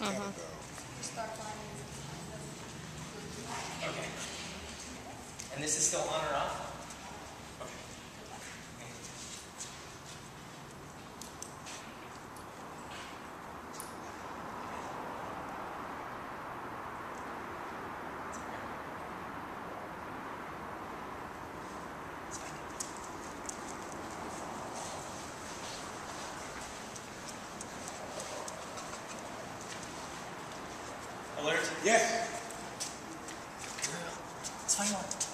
uh -huh. Okay. And this is still on or off? Alert. Yes. Time on. Yeah,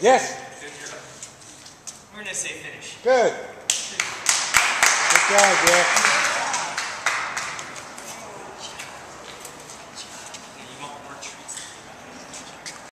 Yes. We're gonna say finish. Good. Good job, Jeff.